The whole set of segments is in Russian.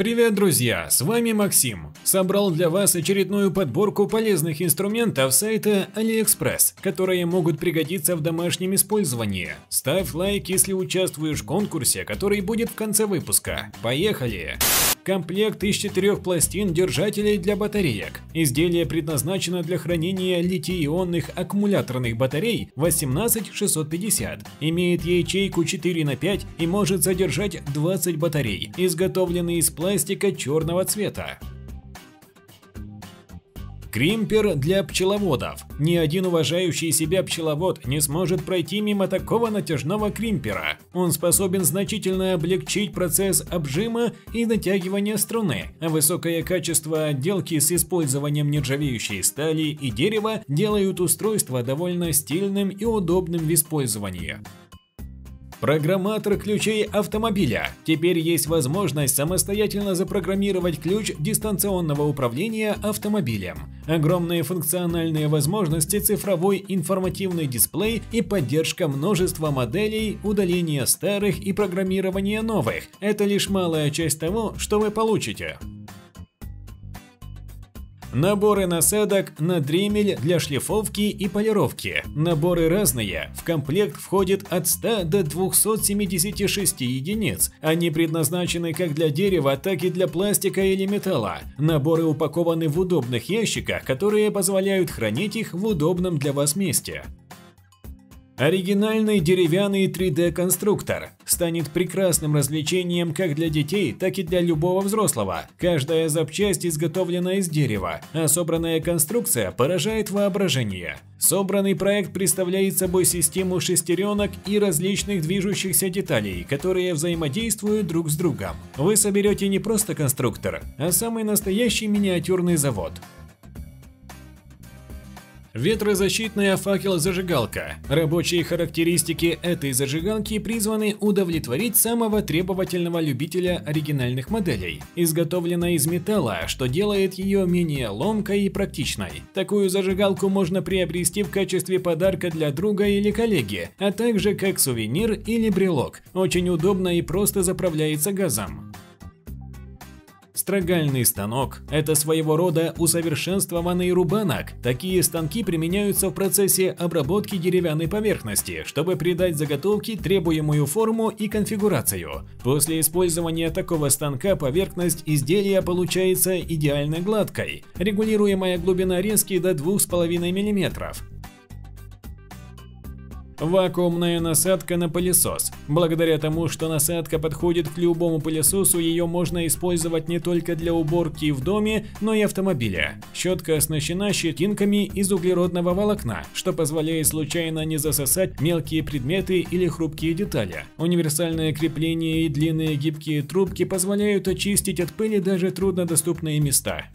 Привет, друзья! С вами Максим. Собрал для вас очередную подборку полезных инструментов сайта AliExpress, которые могут пригодиться в домашнем использовании. Ставь лайк, если участвуешь в конкурсе, который будет в конце выпуска. Поехали! Комплект из четырех пластин держателей для батареек. Изделие предназначено для хранения литий-ионных аккумуляторных батарей 18650. Имеет ячейку 4 на 5 и может содержать 20 батарей, изготовленные из пластика черного цвета. Кримпер для пчеловодов. Ни один уважающий себя пчеловод не сможет пройти мимо такого натяжного кримпера. Он способен значительно облегчить процесс обжима и натягивания струны, а высокое качество отделки с использованием нержавеющей стали и дерева делают устройство довольно стильным и удобным в использовании. Программатор ключей автомобиля. Теперь есть возможность самостоятельно запрограммировать ключ дистанционного управления автомобилем. Огромные функциональные возможности, цифровой информативный дисплей и поддержка множества моделей, удаление старых и программирование новых – это лишь малая часть того, что вы получите. Наборы насадок на дремель для шлифовки и полировки. Наборы разные. В комплект входит от 100 до 276 единиц. Они предназначены как для дерева, так и для пластика или металла. Наборы упакованы в удобных ящиках, которые позволяют хранить их в удобном для вас месте. Оригинальный деревянный 3D-конструктор станет прекрасным развлечением как для детей, так и для любого взрослого. Каждая запчасть изготовлена из дерева, а собранная конструкция поражает воображение. Собранный проект представляет собой систему шестеренок и различных движущихся деталей, которые взаимодействуют друг с другом. Вы соберете не просто конструктор, а самый настоящий миниатюрный завод. Ветрозащитная факел-зажигалка. Рабочие характеристики этой зажигалки призваны удовлетворить самого требовательного любителя оригинальных моделей. Изготовлена из металла, что делает ее менее ломкой и практичной. Такую зажигалку можно приобрести в качестве подарка для друга или коллеги, а также как сувенир или брелок. Очень удобно и просто заправляется газом. Строгальный станок – это своего рода усовершенствованный рубанок. Такие станки применяются в процессе обработки деревянной поверхности, чтобы придать заготовке требуемую форму и конфигурацию. После использования такого станка поверхность изделия получается идеально гладкой. Регулируемая глубина резки до 2,5 мм. Вакуумная насадка на пылесос. Благодаря тому, что насадка подходит к любому пылесосу, ее можно использовать не только для уборки в доме, но и автомобиля. Щетка оснащена щетинками из углеродного волокна, что позволяет случайно не засосать мелкие предметы или хрупкие детали. Универсальное крепление и длинные гибкие трубки позволяют очистить от пыли даже труднодоступные места.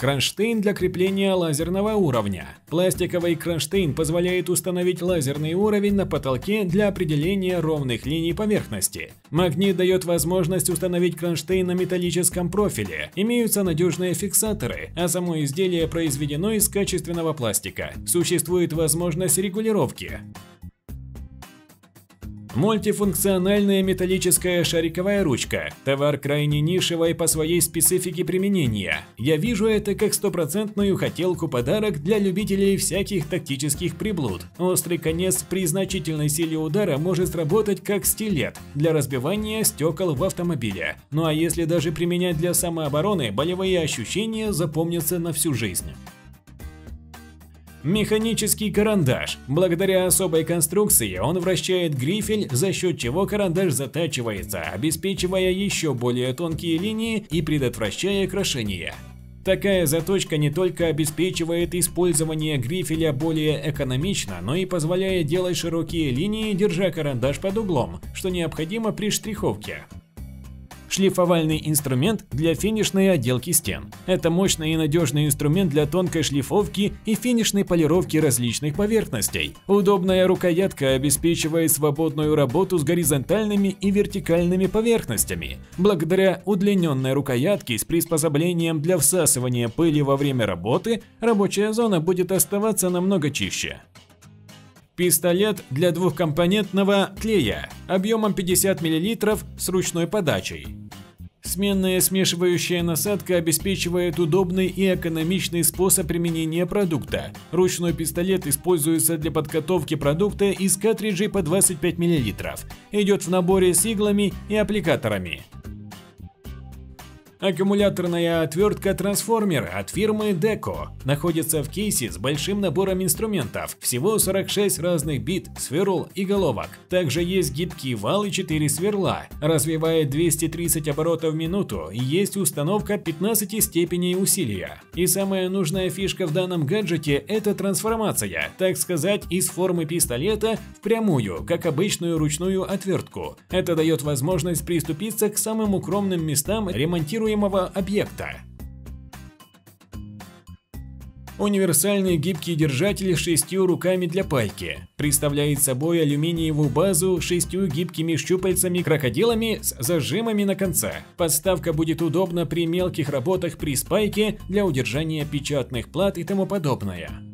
Кронштейн для крепления лазерного уровня. Пластиковый кронштейн позволяет установить лазерный уровень на потолке для определения ровных линий поверхности. Магнит дает возможность установить кронштейн на металлическом профиле. Имеются надежные фиксаторы, а само изделие произведено из качественного пластика. Существует возможность регулировки. Мультифункциональная металлическая шариковая ручка. Товар крайне нишевый по своей специфике применения. Я вижу это как стопроцентную хотелку подарок для любителей всяких тактических приблуд. Острый конец при значительной силе удара может сработать как стилет для разбивания стекол в автомобиле. Ну а если даже применять для самообороны, болевые ощущения запомнятся на всю жизнь. Механический карандаш. Благодаря особой конструкции он вращает грифель, за счет чего карандаш затачивается, обеспечивая еще более тонкие линии и предотвращая крошение. Такая заточка не только обеспечивает использование грифеля более экономично, но и позволяет делать широкие линии, держа карандаш под углом, что необходимо при штриховке шлифовальный инструмент для финишной отделки стен. Это мощный и надежный инструмент для тонкой шлифовки и финишной полировки различных поверхностей. Удобная рукоятка обеспечивает свободную работу с горизонтальными и вертикальными поверхностями. Благодаря удлиненной рукоятке с приспособлением для всасывания пыли во время работы, рабочая зона будет оставаться намного чище. Пистолет для двухкомпонентного клея объемом 50 мл с ручной подачей. Сменная смешивающая насадка обеспечивает удобный и экономичный способ применения продукта. Ручной пистолет используется для подготовки продукта из картриджей по 25 мл. Идет в наборе с иглами и аппликаторами. Аккумуляторная отвертка трансформер от фирмы Deco находится в кейсе с большим набором инструментов, всего 46 разных бит, сверл и головок. Также есть гибкий вал и 4 сверла, развивает 230 оборотов в минуту и есть установка 15 степеней усилия. И самая нужная фишка в данном гаджете – это трансформация, так сказать, из формы пистолета в прямую, как обычную ручную отвертку. Это дает возможность приступиться к самым укромным местам ремонтируемого контролируемого объекта. Универсальный гибкий держатель с шестью руками для пайки. Представляет собой алюминиевую базу с шестью гибкими щупальцами-крокодилами с зажимами на конце. Подставка будет удобна при мелких работах при спайке для удержания печатных плат и тому подобное.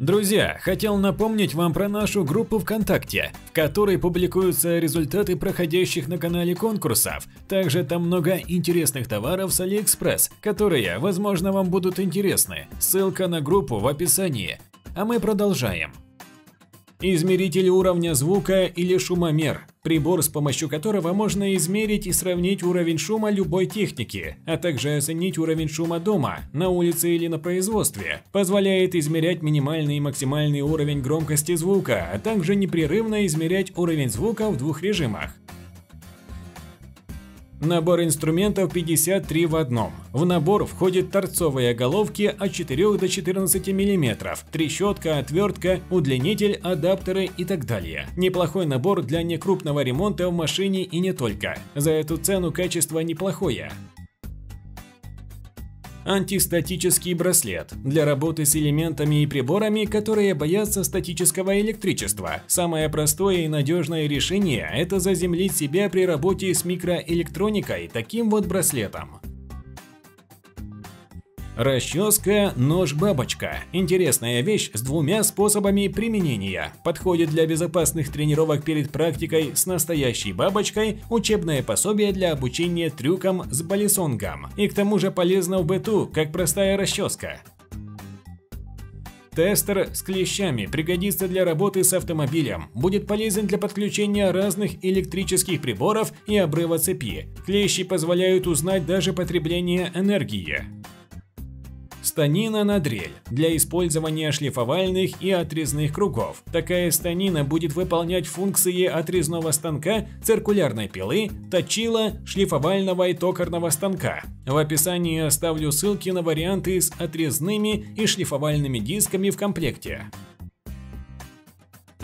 Друзья, хотел напомнить вам про нашу группу ВКонтакте, в которой публикуются результаты проходящих на канале конкурсов. Также там много интересных товаров с Алиэкспресс, которые, возможно, вам будут интересны. Ссылка на группу в описании. А мы продолжаем. Измеритель уровня звука или шумомер – прибор, с помощью которого можно измерить и сравнить уровень шума любой техники, а также оценить уровень шума дома, на улице или на производстве. Позволяет измерять минимальный и максимальный уровень громкости звука, а также непрерывно измерять уровень звука в двух режимах. Набор инструментов 53 в одном. В набор входят торцовые головки от 4 до 14 мм, трещотка, отвертка, удлинитель, адаптеры и так далее. Неплохой набор для некрупного ремонта в машине и не только. За эту цену качество неплохое. Антистатический браслет для работы с элементами и приборами, которые боятся статического электричества. Самое простое и надежное решение – это заземлить себя при работе с микроэлектроникой таким вот браслетом. Расческа нож-бабочка. Интересная вещь с двумя способами применения. Подходит для безопасных тренировок перед практикой с настоящей бабочкой, учебное пособие для обучения трюкам с балисонгом. И к тому же полезно в быту, как простая расческа. Тестер с клещами пригодится для работы с автомобилем, будет полезен для подключения разных электрических приборов и обрыва цепи. Клещи позволяют узнать даже потребление энергии. Станина на дрель для использования шлифовальных и отрезных кругов. Такая станина будет выполнять функции отрезного станка, циркулярной пилы, точила, шлифовального и токарного станка. В описании оставлю ссылки на варианты с отрезными и шлифовальными дисками в комплекте.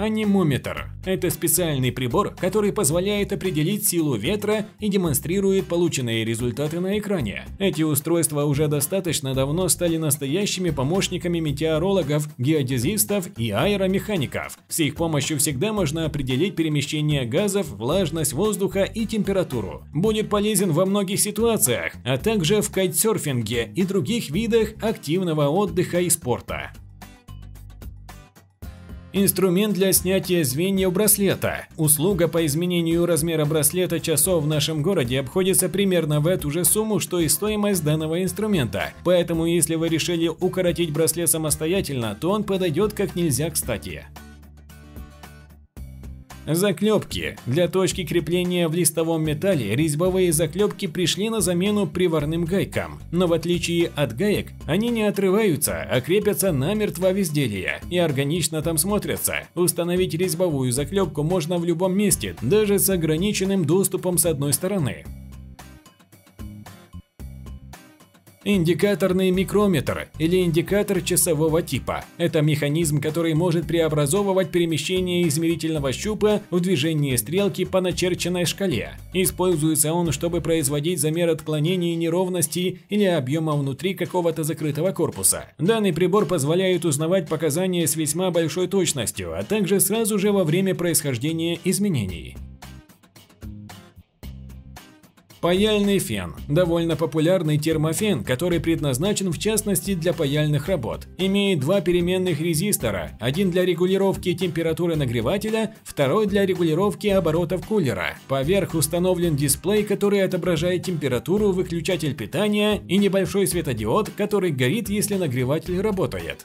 Анимометр – это специальный прибор, который позволяет определить силу ветра и демонстрирует полученные результаты на экране. Эти устройства уже достаточно давно стали настоящими помощниками метеорологов, геодезистов и аэромехаников. С их помощью всегда можно определить перемещение газов, влажность воздуха и температуру. Будет полезен во многих ситуациях, а также в кайтсерфинге и других видах активного отдыха и спорта. Инструмент для снятия звеньев браслета. Услуга по изменению размера браслета часов в нашем городе обходится примерно в эту же сумму, что и стоимость данного инструмента. Поэтому если вы решили укоротить браслет самостоятельно, то он подойдет как нельзя кстати. Заклепки. Для точки крепления в листовом металле резьбовые заклепки пришли на замену приварным гайкам. Но в отличие от гаек, они не отрываются, а крепятся намертво в изделие и органично там смотрятся. Установить резьбовую заклепку можно в любом месте, даже с ограниченным доступом с одной стороны. Индикаторный микрометр или индикатор часового типа – это механизм, который может преобразовывать перемещение измерительного щупа в движение стрелки по начерченной шкале. Используется он, чтобы производить замер отклонений неровностей или объема внутри какого-то закрытого корпуса. Данный прибор позволяет узнавать показания с весьма большой точностью, а также сразу же во время происхождения изменений. Паяльный фен – довольно популярный термофен, который предназначен в частности для паяльных работ. Имеет два переменных резистора, один для регулировки температуры нагревателя, второй для регулировки оборотов кулера. Поверх установлен дисплей, который отображает температуру, выключатель питания и небольшой светодиод, который горит, если нагреватель работает.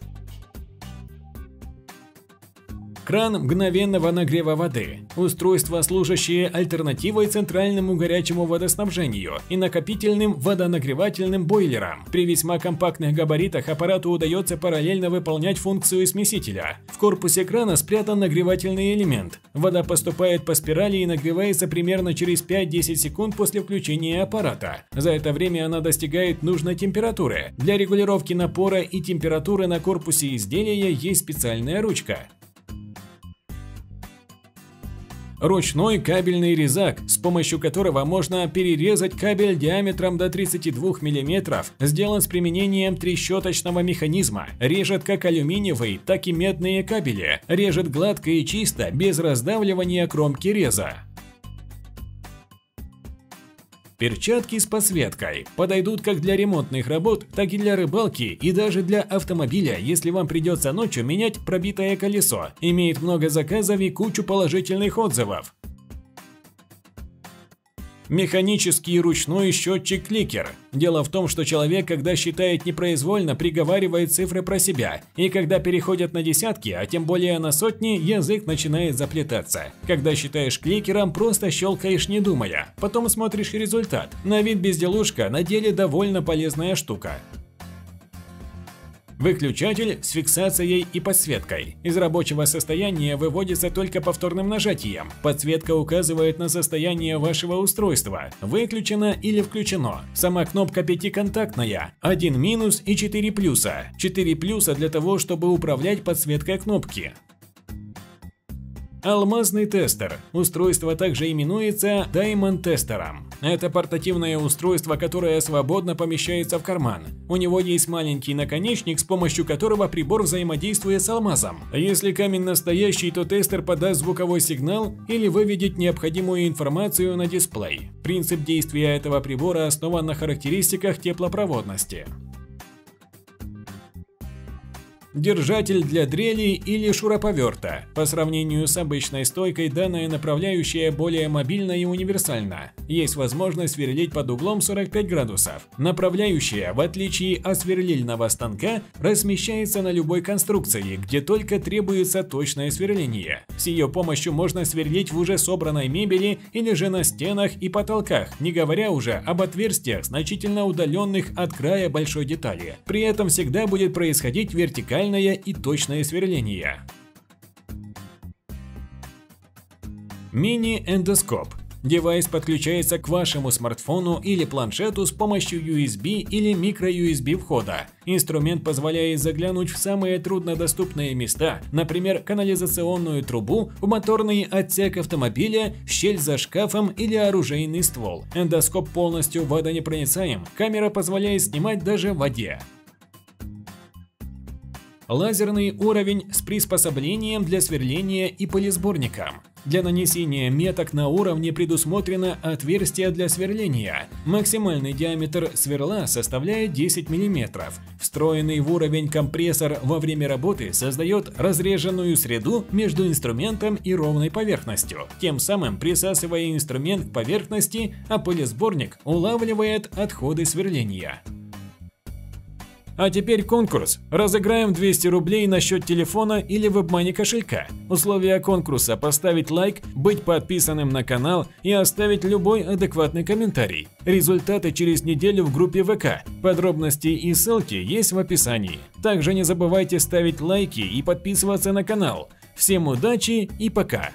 Кран мгновенного нагрева воды. Устройство, служащее альтернативой центральному горячему водоснабжению и накопительным водонагревательным бойлерам. При весьма компактных габаритах аппарату удается параллельно выполнять функцию смесителя. В корпусе крана спрятан нагревательный элемент. Вода поступает по спирали и нагревается примерно через 5-10 секунд после включения аппарата. За это время она достигает нужной температуры. Для регулировки напора и температуры на корпусе изделия есть специальная ручка. Ручной кабельный резак, с помощью которого можно перерезать кабель диаметром до 32 мм, сделан с применением трещоточного механизма. Режет как алюминиевый, так и медные кабели. Режет гладко и чисто, без раздавливания кромки реза. Перчатки с подсветкой подойдут как для ремонтных работ, так и для рыбалки и даже для автомобиля, если вам придется ночью менять пробитое колесо. Имеет много заказов и кучу положительных отзывов. Механический ручной счетчик-кликер. Дело в том, что человек, когда считает непроизвольно, приговаривает цифры про себя, и когда переходят на десятки, а тем более на сотни, язык начинает заплетаться. Когда считаешь кликером, просто щелкаешь не думая, потом смотришь результат. На вид безделушка, на деле довольно полезная штука. Выключатель с фиксацией и подсветкой. Из рабочего состояния выводится только повторным нажатием. Подсветка указывает на состояние вашего устройства. Выключено или включено. Сама кнопка пятиконтактная. Один минус и 4 плюса. 4 плюса для того, чтобы управлять подсветкой кнопки. Алмазный тестер. Устройство также именуется Diamond тестером. Это портативное устройство, которое свободно помещается в карман. У него есть маленький наконечник, с помощью которого прибор взаимодействует с алмазом. Если камень настоящий, то тестер подаст звуковой сигнал или выведет необходимую информацию на дисплей. Принцип действия этого прибора основан на характеристиках теплопроводности держатель для дрели или шуруповерта. По сравнению с обычной стойкой, данная направляющая более мобильна и универсальна. Есть возможность сверлить под углом 45 градусов. Направляющая, в отличие от сверлильного станка, размещается на любой конструкции, где только требуется точное сверление. С ее помощью можно сверлить в уже собранной мебели или же на стенах и потолках, не говоря уже об отверстиях, значительно удаленных от края большой детали. При этом всегда будет происходить вертикальная идеальное и точное сверление. Мини-эндоскоп. Девайс подключается к вашему смартфону или планшету с помощью USB или micro-USB входа. Инструмент позволяет заглянуть в самые труднодоступные места, например, канализационную трубу, в моторный отсек автомобиля, щель за шкафом или оружейный ствол. Эндоскоп полностью водонепроницаем, камера позволяет снимать даже в воде. Лазерный уровень с приспособлением для сверления и пылесборником. Для нанесения меток на уровне предусмотрено отверстие для сверления. Максимальный диаметр сверла составляет 10 мм. Встроенный в уровень компрессор во время работы создает разреженную среду между инструментом и ровной поверхностью, тем самым присасывая инструмент к поверхности, а полисборник улавливает отходы сверления. А теперь конкурс. Разыграем 200 рублей на счет телефона или в обмане кошелька. Условия конкурса – поставить лайк, быть подписанным на канал и оставить любой адекватный комментарий. Результаты через неделю в группе ВК. Подробности и ссылки есть в описании. Также не забывайте ставить лайки и подписываться на канал. Всем удачи и пока!